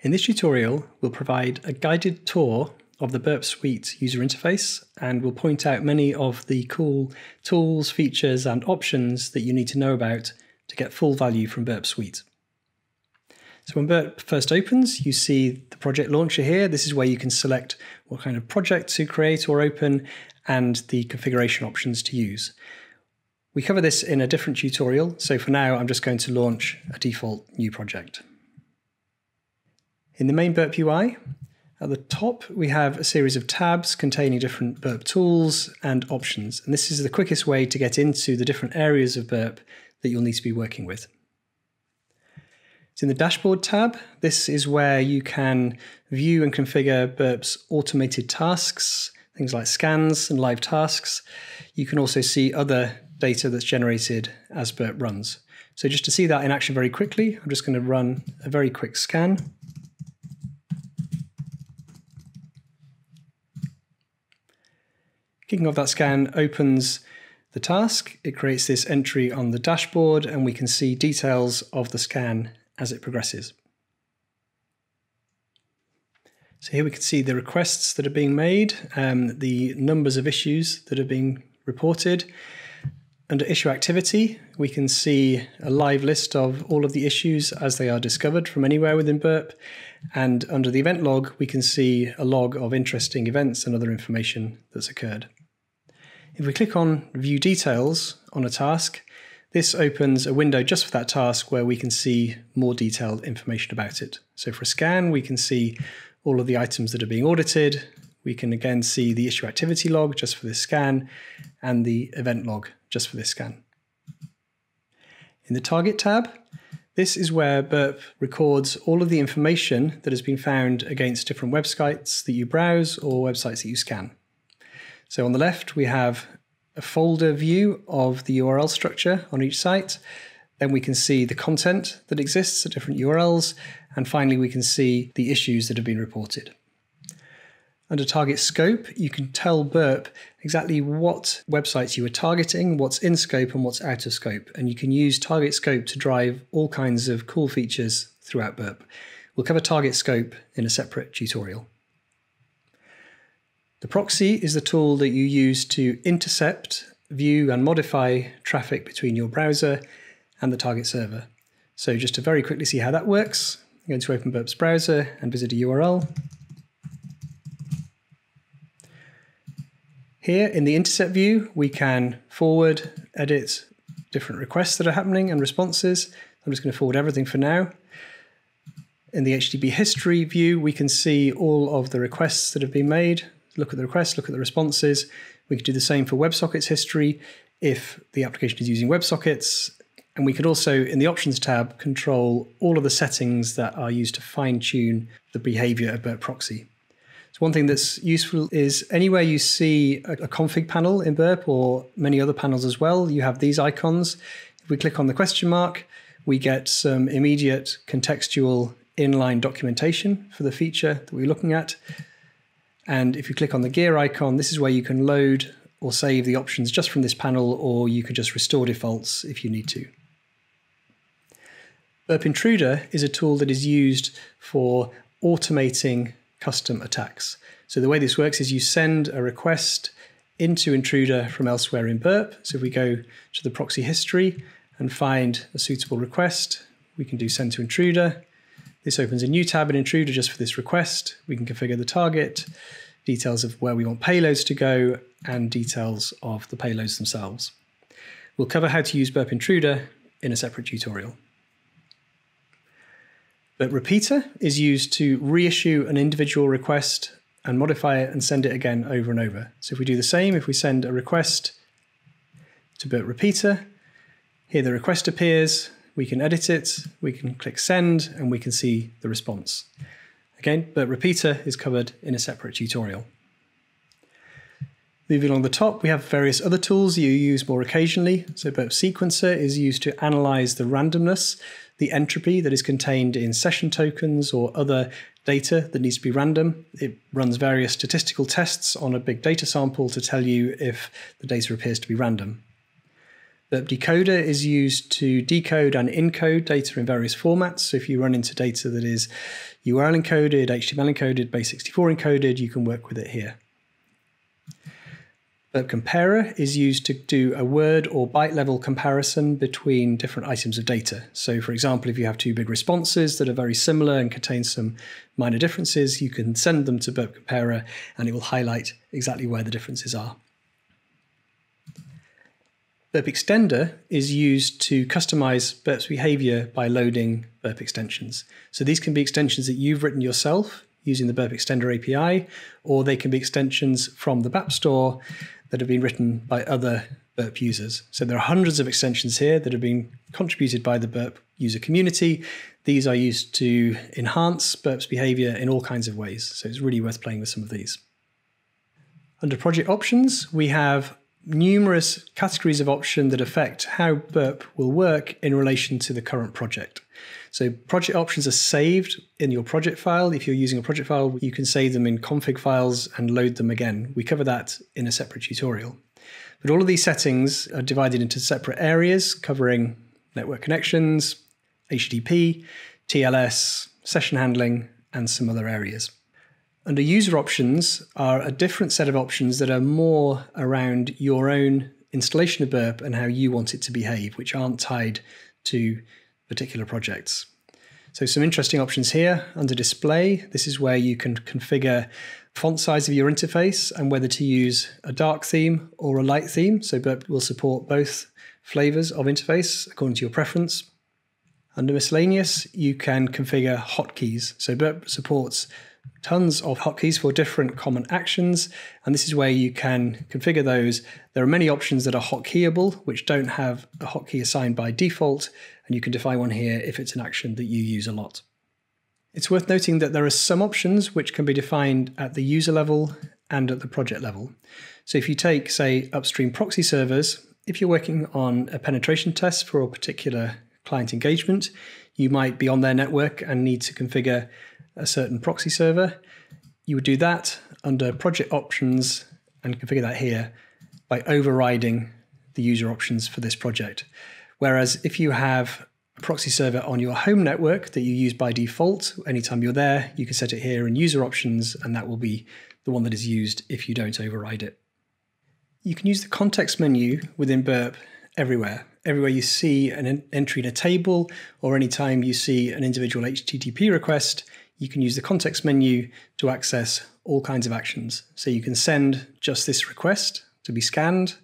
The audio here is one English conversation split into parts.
In this tutorial, we'll provide a guided tour of the Burp Suite user interface and we'll point out many of the cool tools, features, and options that you need to know about to get full value from Burp Suite. So when Burp first opens, you see the project launcher here. This is where you can select what kind of project to create or open and the configuration options to use. We cover this in a different tutorial, so for now I'm just going to launch a default new project. In the main Burp UI, at the top we have a series of tabs containing different Burp tools and options, and this is the quickest way to get into the different areas of Burp that you'll need to be working with. It's in the dashboard tab. This is where you can view and configure Burp's automated tasks, things like scans and live tasks. You can also see other data that's generated as Burp runs. So just to see that in action very quickly, I'm just going to run a very quick scan. Kicking off that scan opens the task. It creates this entry on the dashboard and we can see details of the scan as it progresses. So here we can see the requests that are being made, um, the numbers of issues that are being reported. Under issue activity, we can see a live list of all of the issues as they are discovered from anywhere within Burp. And under the event log, we can see a log of interesting events and other information that's occurred. If we click on View Details on a task, this opens a window just for that task where we can see more detailed information about it. So for a scan, we can see all of the items that are being audited. We can again see the issue activity log just for this scan and the event log just for this scan. In the target tab, this is where Burp records all of the information that has been found against different websites that you browse or websites that you scan. So on the left, we have a folder view of the URL structure on each site. Then we can see the content that exists at different URLs. And finally, we can see the issues that have been reported. Under target scope, you can tell Burp exactly what websites you are targeting, what's in scope and what's out of scope. And you can use target scope to drive all kinds of cool features throughout Burp. We'll cover target scope in a separate tutorial. The proxy is the tool that you use to intercept, view, and modify traffic between your browser and the target server. So just to very quickly see how that works, I'm going to open Burp's browser and visit a URL. Here in the intercept view, we can forward, edit different requests that are happening and responses. I'm just going to forward everything for now. In the HTTP history view, we can see all of the requests that have been made look at the requests, look at the responses. We could do the same for WebSockets history if the application is using WebSockets. And we could also, in the Options tab, control all of the settings that are used to fine tune the behavior of Burp Proxy. So, one thing that's useful is anywhere you see a, a config panel in Burp or many other panels as well, you have these icons. If we click on the question mark, we get some immediate contextual inline documentation for the feature that we're looking at. And if you click on the gear icon, this is where you can load or save the options just from this panel, or you can just restore defaults if you need to. Burp Intruder is a tool that is used for automating custom attacks. So the way this works is you send a request into Intruder from elsewhere in Burp. So if we go to the proxy history and find a suitable request, we can do send to Intruder. This opens a new tab in Intruder just for this request. We can configure the target, details of where we want payloads to go, and details of the payloads themselves. We'll cover how to use Burp Intruder in a separate tutorial. Burp Repeater is used to reissue an individual request and modify it and send it again over and over. So if we do the same, if we send a request to Burp Repeater, here the request appears, we can edit it, we can click send, and we can see the response. Again, Burp Repeater is covered in a separate tutorial. Moving along the top, we have various other tools you use more occasionally. So Burp Sequencer is used to analyze the randomness, the entropy that is contained in session tokens or other data that needs to be random. It runs various statistical tests on a big data sample to tell you if the data appears to be random. Burp Decoder is used to decode and encode data in various formats. So if you run into data that is URL encoded, HTML encoded, base64 encoded, you can work with it here. Burp Comparer is used to do a word or byte level comparison between different items of data. So, for example, if you have two big responses that are very similar and contain some minor differences, you can send them to Burp Comparer and it will highlight exactly where the differences are. Burp Extender is used to customize Burp's behavior by loading Burp extensions. So these can be extensions that you've written yourself using the Burp Extender API, or they can be extensions from the BApp store that have been written by other Burp users. So there are hundreds of extensions here that have been contributed by the Burp user community. These are used to enhance Burp's behavior in all kinds of ways. So it's really worth playing with some of these. Under project options, we have numerous categories of option that affect how Burp will work in relation to the current project. So project options are saved in your project file. If you're using a project file, you can save them in config files and load them again. We cover that in a separate tutorial. But all of these settings are divided into separate areas covering network connections, HTTP, TLS, session handling, and some other areas. Under user options are a different set of options that are more around your own installation of Burp and how you want it to behave, which aren't tied to particular projects. So some interesting options here under display. This is where you can configure font size of your interface and whether to use a dark theme or a light theme. So Burp will support both flavors of interface according to your preference. Under miscellaneous, you can configure hotkeys. So Burp supports tons of hotkeys for different common actions, and this is where you can configure those. There are many options that are hotkeyable, which don't have a hotkey assigned by default, and you can define one here if it's an action that you use a lot. It's worth noting that there are some options which can be defined at the user level and at the project level. So if you take, say, upstream proxy servers, if you're working on a penetration test for a particular client engagement, you might be on their network and need to configure a certain proxy server. You would do that under project options and configure that here by overriding the user options for this project. Whereas if you have a proxy server on your home network that you use by default, anytime you're there, you can set it here in user options, and that will be the one that is used if you don't override it. You can use the context menu within Burp everywhere. Everywhere you see an entry in a table, or anytime you see an individual HTTP request, you can use the context menu to access all kinds of actions. So you can send just this request to be scanned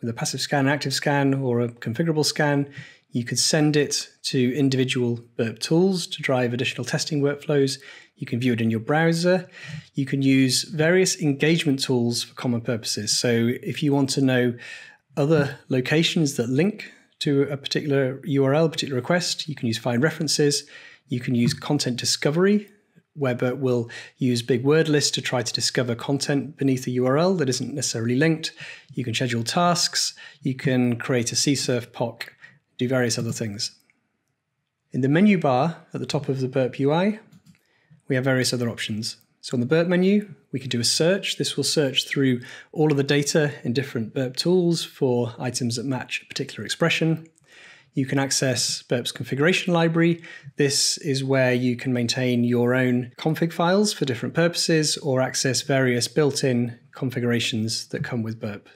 with a passive scan, active scan, or a configurable scan. You could send it to individual Burp tools to drive additional testing workflows. You can view it in your browser. You can use various engagement tools for common purposes. So if you want to know other locations that link to a particular URL, particular request, you can use find references. You can use content discovery where Burp will use big word lists to try to discover content beneath a URL that isn't necessarily linked. You can schedule tasks. You can create a CSRF POC, do various other things. In the menu bar at the top of the Burp UI, we have various other options. So on the Burp menu, we can do a search. This will search through all of the data in different Burp tools for items that match a particular expression. You can access Burp's configuration library. This is where you can maintain your own config files for different purposes or access various built in configurations that come with Burp.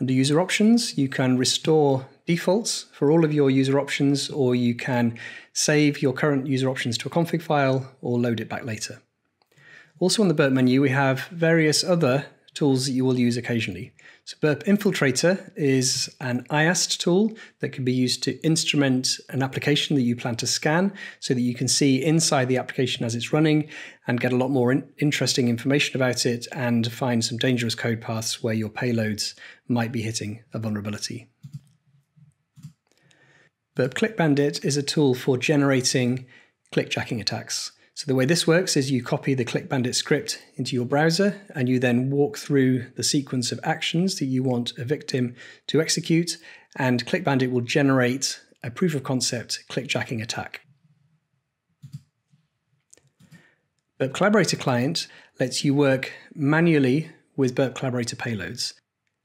Under user options, you can restore defaults for all of your user options, or you can save your current user options to a config file or load it back later. Also on the Burp menu, we have various other tools that you will use occasionally. So Burp Infiltrator is an IAST tool that can be used to instrument an application that you plan to scan so that you can see inside the application as it's running and get a lot more in- interesting information about it and find some dangerous code paths where your payloads might be hitting a vulnerability. Burp ClickBandit is a tool for generating clickjacking attacks. So the way this works is you copy the ClickBandit script into your browser and you then walk through the sequence of actions that you want a victim to execute and ClickBandit will generate a proof of concept clickjacking attack. Burp Collaborator Client lets you work manually with Burp Collaborator payloads.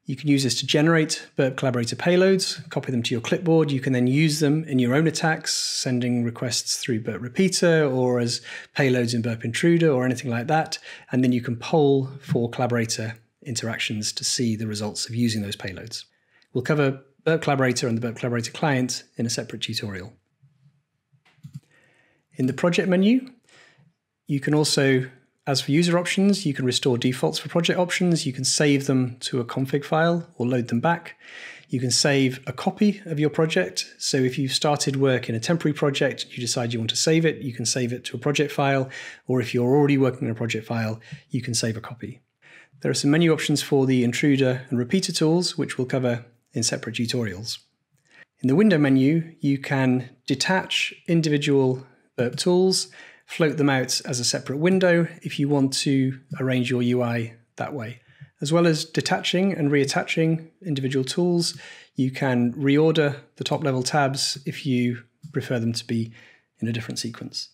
You can use this to generate Burp Collaborator payloads, copy them to your clipboard. You can then use them in your own attacks, sending requests through Burp Repeater or as payloads in Burp Intruder or anything like that. And then you can poll for collaborator interactions to see the results of using those payloads. We'll cover Burp Collaborator and the Burp Collaborator client in a separate tutorial. In the project menu, you can also as for user options, you can restore defaults for project options. You can save them to a config file or load them back. You can save a copy of your project. So if you've started work in a temporary project, you decide you want to save it, you can save it to a project file. Or if you're already working on a project file, you can save a copy. There are some menu options for the intruder and repeater tools, which we'll cover in separate tutorials. In the window menu, you can detach individual burp tools float them out as a separate window if you want to arrange your UI that way. As well as detaching and reattaching individual tools, you can reorder the top level tabs if you prefer them to be in a different sequence.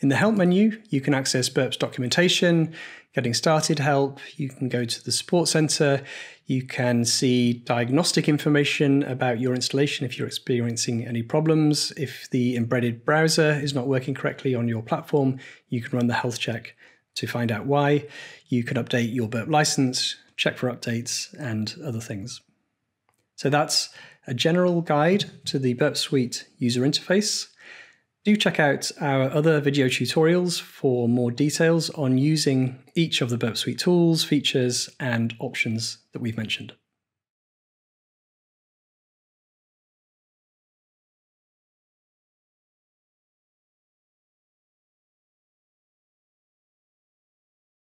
In the help menu, you can access Burp's documentation, getting started help. You can go to the support center. You can see diagnostic information about your installation if you're experiencing any problems. If the embedded browser is not working correctly on your platform, you can run the health check to find out why. You can update your Burp license, check for updates, and other things. So that's a general guide to the Burp Suite user interface. Do check out our other video tutorials for more details on using each of the Burp Suite tools, features, and options that we've mentioned.